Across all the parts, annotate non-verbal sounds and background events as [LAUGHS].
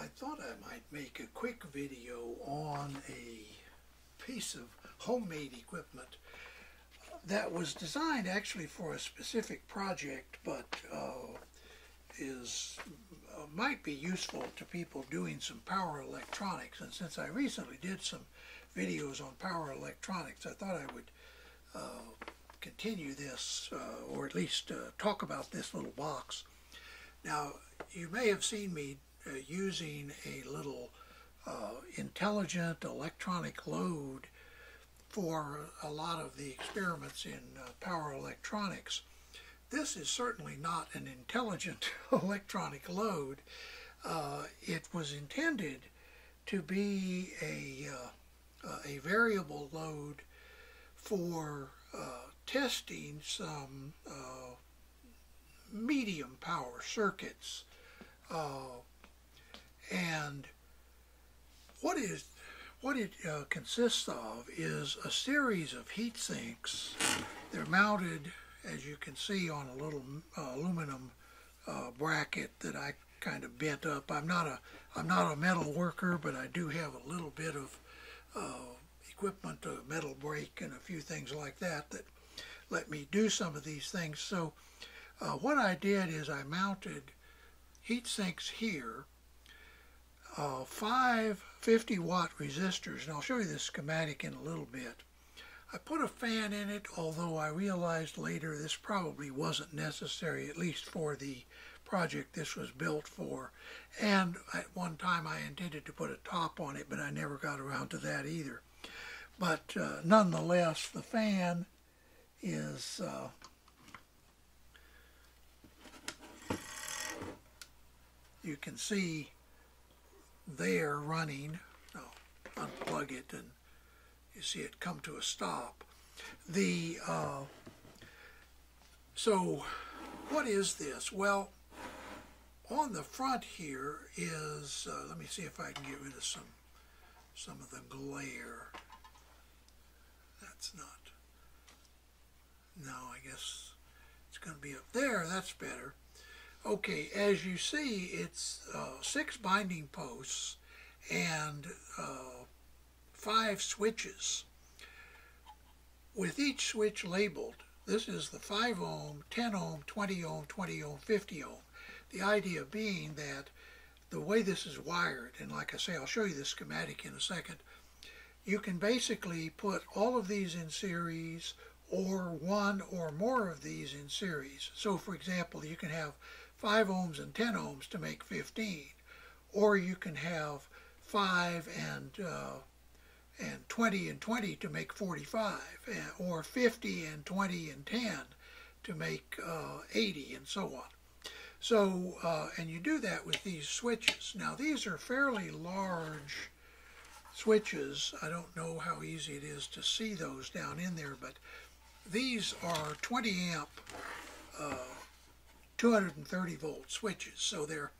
I thought I might make a quick video on a piece of homemade equipment that was designed actually for a specific project but uh, is uh, might be useful to people doing some power electronics and since I recently did some videos on power electronics I thought I would uh, continue this uh, or at least uh, talk about this little box. Now you may have seen me uh, using a little uh, intelligent electronic load for a lot of the experiments in uh, power electronics. This is certainly not an intelligent [LAUGHS] electronic load. Uh, it was intended to be a, uh, a variable load for uh, testing some medium power circuits and what is what it uh, consists of is a series of heat sinks. They're mounted, as you can see, on a little uh, aluminum uh, bracket that I kind of bent up. I'm not a I'm not a metal worker, but I do have a little bit of uh, equipment, a metal brake, and a few things like that that let me do some of these things. So uh, what I did is I mounted heat sinks here uh, five 50 watt resistors, and I'll show you the schematic in a little bit. I put a fan in it, although I realized later this probably wasn't necessary, at least for the project this was built for. And at one time I intended to put a top on it, but I never got around to that either. But uh, nonetheless, the fan is uh, you can see there running. I'll unplug it and you see it come to a stop. The uh, So what is this? Well, on the front here is, uh, let me see if I can get rid of some, some of the glare. That's not, no, I guess it's going to be up there. That's better. Okay, as you see, it's uh, six binding posts and uh, five switches. With each switch labeled, this is the 5 ohm, 10 ohm, 20 ohm, 20 ohm, 50 ohm. The idea being that the way this is wired, and like I say, I'll show you the schematic in a second, you can basically put all of these in series or one or more of these in series. So for example, you can have 5 ohms and 10 ohms to make 15. Or you can have 5 and uh, and 20 and 20 to make 45, eh, or 50 and 20 and 10 to make uh, 80, and so on. So, uh, and you do that with these switches. Now, these are fairly large switches. I don't know how easy it is to see those down in there, but these are 20 amp uh, 230 volt switches. So they're,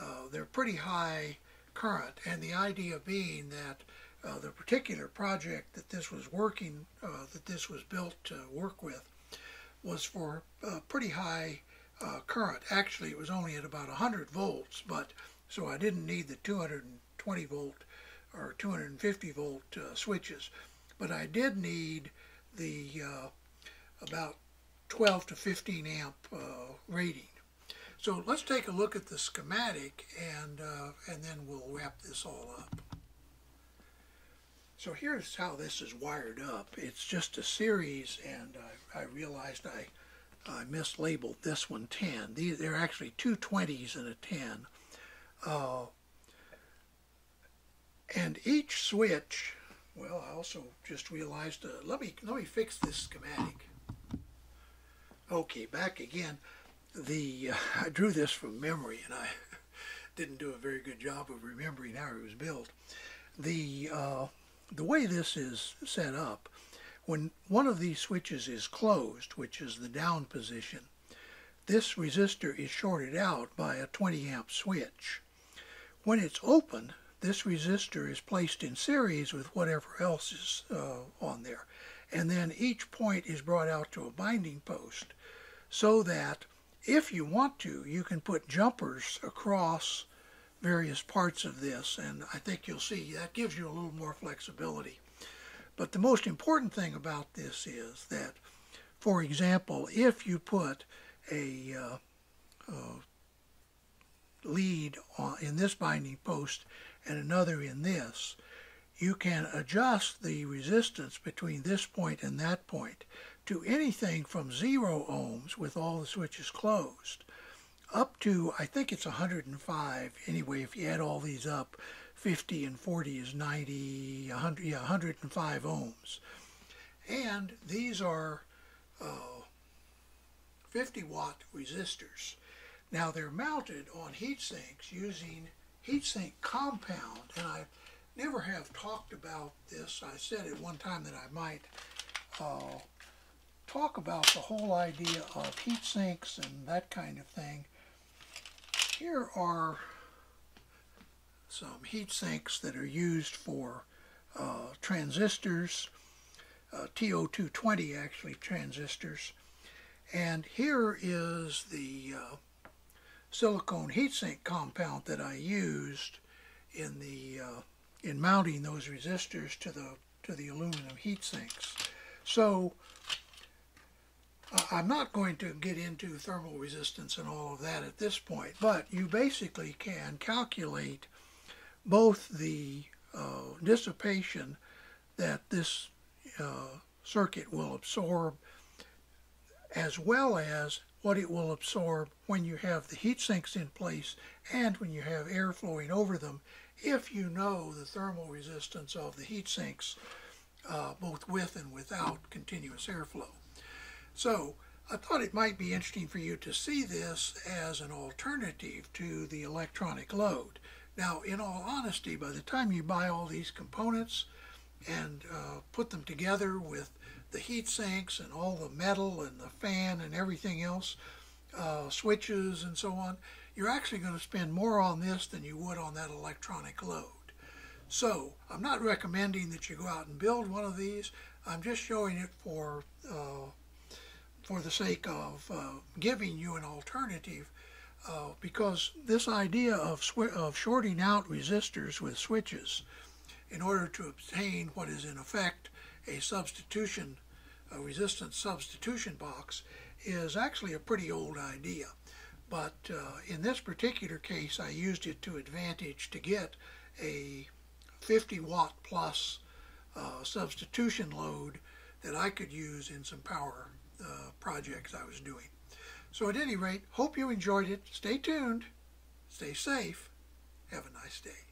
uh, they're pretty high current. And the idea being that uh, the particular project that this was working, uh, that this was built to work with, was for pretty high uh, current. Actually, it was only at about 100 volts, but so I didn't need the 220 volt or 250 volt uh, switches. But I did need the uh, about 12 to 15 amp uh, rating. So let's take a look at the schematic and, uh, and then we'll wrap this all up. So here's how this is wired up. It's just a series and I, I realized I, I mislabeled this one 10. These, there are actually two 20s and a 10. Uh, and each switch, well, I also just realized, uh, let me let me fix this schematic. Okay, back again. The uh, [LAUGHS] I drew this from memory, and I [LAUGHS] didn't do a very good job of remembering how it was built. The uh, the way this is set up, when one of these switches is closed, which is the down position, this resistor is shorted out by a 20 amp switch. When it's open, this resistor is placed in series with whatever else is uh, on there. And then each point is brought out to a binding post so that if you want to, you can put jumpers across various parts of this, and I think you'll see that gives you a little more flexibility. But the most important thing about this is that, for example, if you put a uh, uh, lead on, in this binding post and another in this, you can adjust the resistance between this point and that point to anything from zero ohms with all the switches closed up to I think it's 105 anyway if you add all these up 50 and 40 is 90 100 yeah 105 ohms. And these are uh, 50 watt resistors. Now they're mounted on heat sinks using heatsink compound and I never have talked about this. I said at one time that I might uh, talk about the whole idea of heat sinks and that kind of thing here are some heat sinks that are used for uh, transistors, uh, TO220 actually transistors. And here is the uh, silicone heatsink compound that I used in the uh, in mounting those resistors to the to the aluminum heat sinks. So I'm not going to get into thermal resistance and all of that at this point, but you basically can calculate both the uh, dissipation that this uh, circuit will absorb as well as what it will absorb when you have the heat sinks in place and when you have air flowing over them if you know the thermal resistance of the heat sinks uh, both with and without continuous airflow. So I thought it might be interesting for you to see this as an alternative to the electronic load. Now, in all honesty, by the time you buy all these components and uh, put them together with the heat sinks and all the metal and the fan and everything else, uh, switches and so on, you're actually going to spend more on this than you would on that electronic load. So, I'm not recommending that you go out and build one of these. I'm just showing it for uh, for the sake of uh, giving you an alternative uh, because this idea of, of shorting out resistors with switches in order to obtain what is in effect a substitution, a resistance substitution box is actually a pretty old idea. But uh, in this particular case, I used it to advantage to get a 50 watt plus uh, substitution load that I could use in some power uh, projects I was doing. So at any rate, hope you enjoyed it. Stay tuned. Stay safe. Have a nice day.